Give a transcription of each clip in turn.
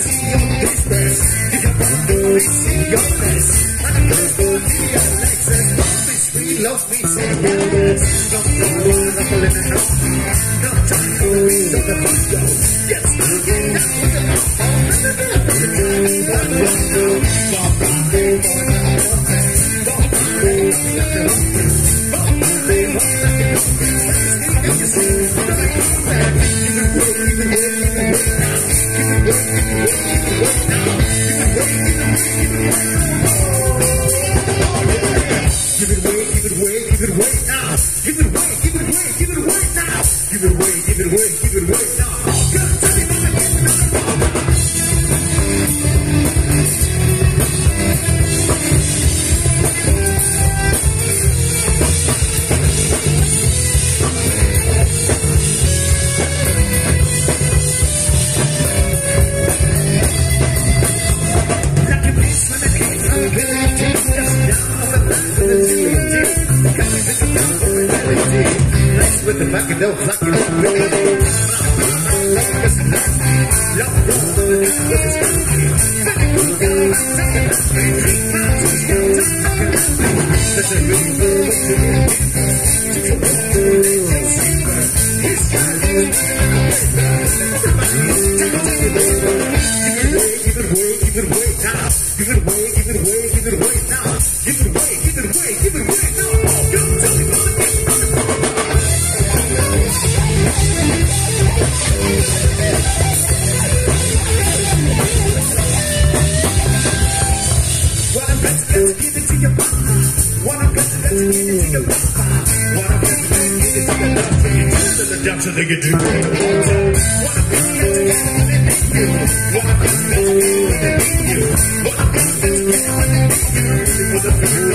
See your you your go love me, say yes. No, no, I'm not pulling out. No time for me door. Yes, down with the Give it away, give it away, now. Give it away, give it away, give it away now. Give it Thank to give it to your to give it to your to give it to gonna give it to to give it to you. To give it to you. To give it to you. To give it to you.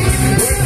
I'm gonna